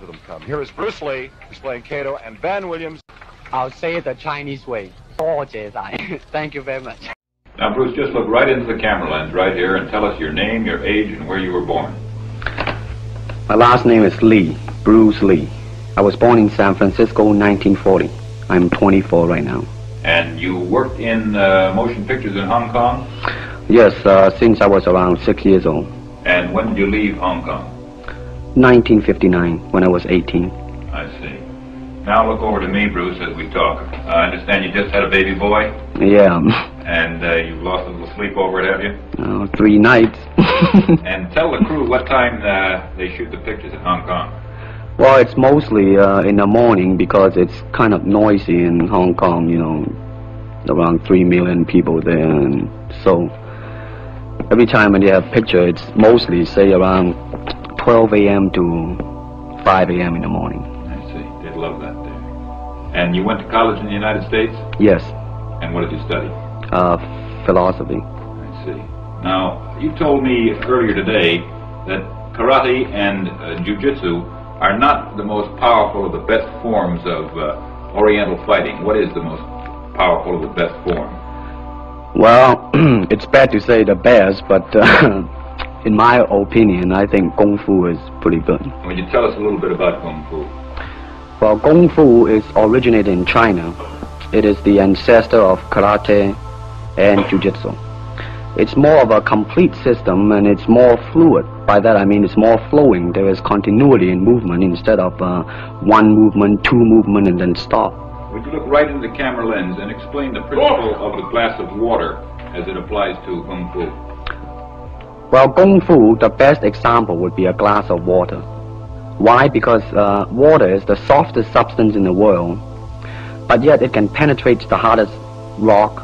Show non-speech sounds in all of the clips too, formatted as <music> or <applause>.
to them come. Here is Bruce Lee displaying Kato, and Van Williams. I'll say it the Chinese way. I <laughs> thank you very much. Now, Bruce, just look right into the camera lens right here and tell us your name, your age, and where you were born. My last name is Lee, Bruce Lee. I was born in San Francisco, in 1940. I'm 24 right now. And you worked in uh, motion pictures in Hong Kong? Yes, uh, since I was around six years old. And when did you leave Hong Kong? 1959, when I was 18. I see. Now look over to me, Bruce, as we talk. I understand you just had a baby boy, Yeah, and uh, you've lost a little sleep over it, have you? Oh, three nights. <laughs> And tell the crew what time uh, they shoot the pictures in Hong Kong. well, it's mostly uh, in the morning because it's kind of noisy in Hong Kong, you know, around three million people there, and so every time when they have picture, it's mostly say around 12 a.m. to 5 a.m. in the morning. I see. They'd love that there. And you went to college in the United States? Yes, And what did you study? uh, philosophy. I see. Now, you told me earlier today that karate and uh, jujitsu are not the most powerful of the best forms of uh, Oriental fighting. What is the most powerful of the best form? Well, <clears throat> it's bad to say the best, but uh, <laughs> in my opinion, I think Kung Fu is pretty good. Would you tell us a little bit about Kung Fu? Well, Kung Fu is originated in China. It is the ancestor of Karate and Jiu-Jitsu. It's more of a complete system and it's more fluid. By that I mean it's more flowing. There is continuity in movement instead of uh, one movement, two movement, and then stop. Would you look right into the camera lens and explain the principle of the glass of water as it applies to Kung Fu? Well, Kung Fu, the best example would be a glass of water. Why? Because uh, water is the softest substance in the world, but yet it can penetrate the hardest rock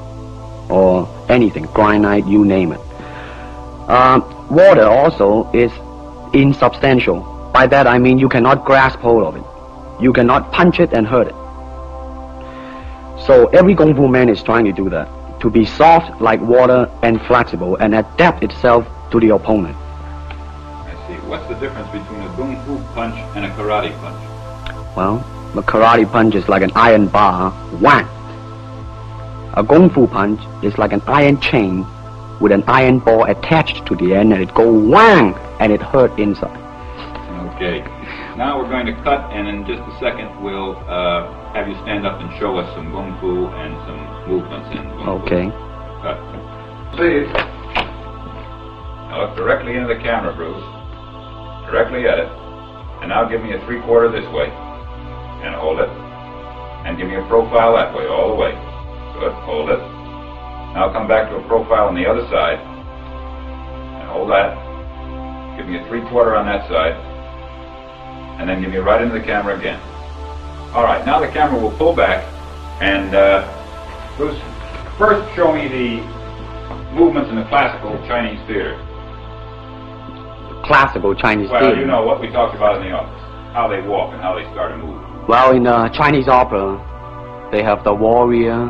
or anything, granite, you name it. Uh, water also is insubstantial. By that I mean you cannot grasp hold of it. You cannot punch it and hurt it. So every Kung Fu man is trying to do that. To be soft like water and flexible and adapt itself to the opponent. I see. What's the difference between a Kung Fu punch and a karate punch? Well, a karate punch is like an iron bar, whack. A Kung Fu punch is like an iron chain with an iron ball attached to the end and it go whang and it hurt inside. Okay. Now we're going to cut, and in just a second we'll uh, have you stand up and show us some Kung Fu and some movements in Kung Fu. Okay. Cut. Please. Now look directly into the camera, Bruce. Directly at it. And now give me a three quarter this way. And hold it. And give me a profile that way, all the way. Good. Hold it. Now come back to a profile on the other side. And hold that. Give me a three quarter on that side. And then give me right into the camera again. All right, now the camera will pull back. And uh, Bruce, first show me the movements in the classical Chinese theater. Classical Chinese Well, theater. you know what we talked about in the office. How they walk and how they start a move. Well, in uh, Chinese opera, they have the warrior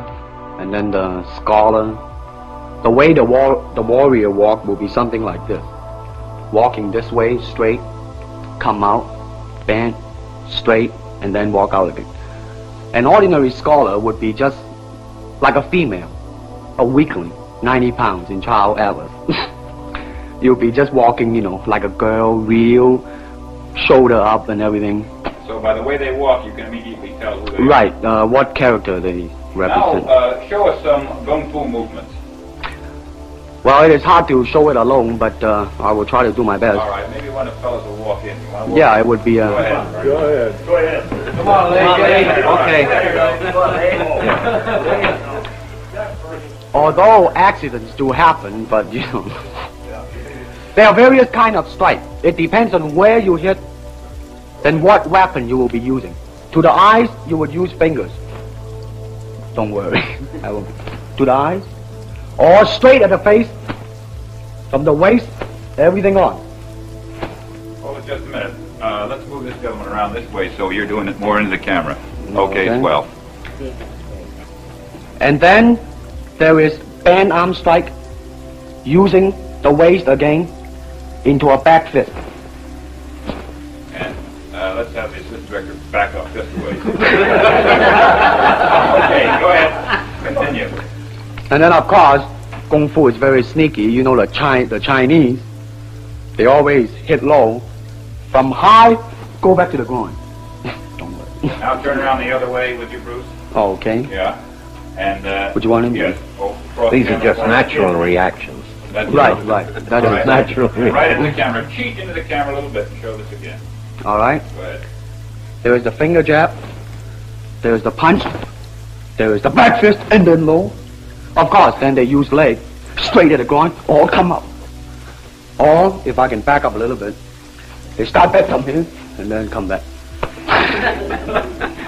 and then the scholar. The way the war the warrior walk will be something like this: walking this way, straight, come out, bend, straight, and then walk out again. An ordinary scholar would be just like a female, a weakling, 90 pounds in child Alice. <laughs> You'll be just walking, you know, like a girl, real, shoulder up and everything. So by the way they walk, you can immediately tell who they are. Right, uh, what character they Now, represent. uh, show us some Kung Fu movements. well, it is hard to show it alone, but uh, I will try to do my best. All right, maybe one of the fellows will walk in. You walk Yeah, it would be. Go Uh, ahead. Go ahead. Go ahead. Come on, lady. Okay. <laughs> although accidents do happen, but you know, there are various kind of strike. It depends on where you hit, then what weapon you will be using. To the eyes, you would use fingers. Don't worry, <laughs> I will. To the eyes, or straight at the face, from the waist, everything on. Hold it just a minute. Uh, let's move this gentleman around this way so you're doing it more into the camera. Okay, Okay. well. And then there is band arm strike using the waist again into a back fist. And uh, let's have have the assistant director back up just a ways. <laughs> okay, go ahead. Continue. And then of course, Kung Fu is very sneaky. You know the Chi- the Chinese, they always hit low. From high, go back to the groin. <laughs> Don't worry. Now turn around the other way with you, Bruce. Oh, okay. Yeah. And, uh... Would you want him? Yes. Oh, cross These are just natural reactions. That's Right, it. right. That is All right. natural. Right into the camera. Cheat into the camera a little bit and show this again. All right. Go ahead. There is the finger jab. There is the punch. There is the back fist and then low. Of course, then they use leg straight at the groin All come up. Or if I can back up a little bit, they start back from here and then come back.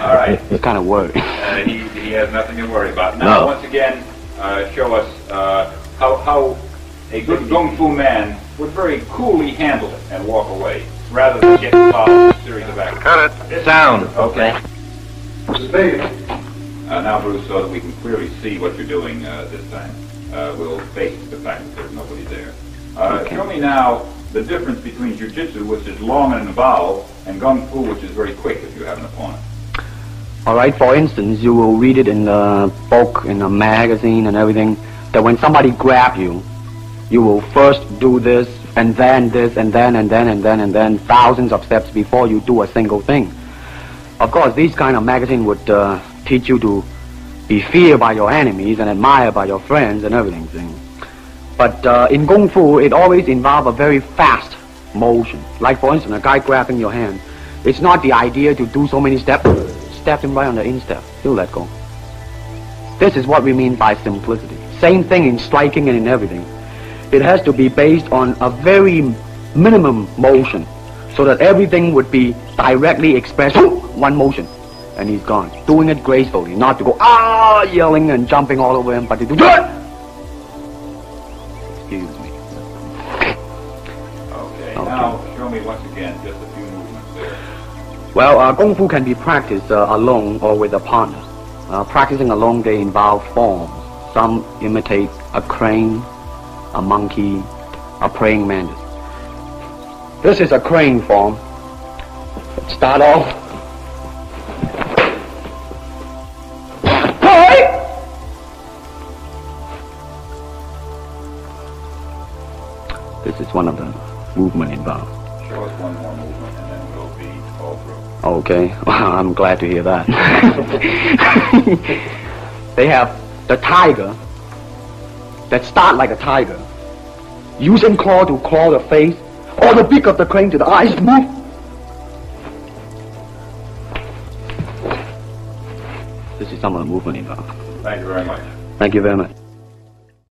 All right. It's kind of worry. Uh, he, he has nothing to worry about. Now, No. once again, uh, show us uh, how, how a good Kung Fu man would very coolly handle it and walk away, rather than get involved in a series of actions. Cut it. Sound. Okay. Spade. Uh, now, Bruce, so that we can clearly see what you're doing uh, this time, uh, we'll face the fact that there's nobody there. Uh, Okay. Show me now the difference between Jiu-Jitsu, which is long and involved, and Kung Fu, which is very quick if you have an opponent. All right. For instance, you will read it in the book, in the magazine, and everything. That when somebody grab you, you will first do this, and then this, and then, and then, and then, and then, thousands of steps before you do a single thing. Of course, these kind of magazine would uh, teach you to be feared by your enemies and admired by your friends and everything. thing. But uh, in Kung Fu, it always involves a very fast motion. Like, for instance, a guy grabbing your hand. It's not the idea to do so many steps. Step him right on the instep. He'll let go. This is what we mean by simplicity. Same thing in striking and in everything. It has to be based on a very minimum motion so that everything would be directly expressed one motion and he's gone. Doing it gracefully, not to go ah yelling and jumping all over him, but to do it. Excuse me. Okay. Okay. Now, show me once again just a few movements there. Well, uh, Kung Fu can be practiced uh, alone or with a partner. Uh, practicing alone, they involve forms. Some imitate a crane, a monkey, a praying mantis. This is a crane form. Start off. Hey! This is one of the movement involved. Show us one more movement and then we'll be all through. Okay, <laughs> well, I'm glad to hear that. <laughs> they have the tiger that start like a tiger, using claw to claw the face, or the beak of the crane to the eyes move. This is some of the movement. Thank you very much. Thank you very much.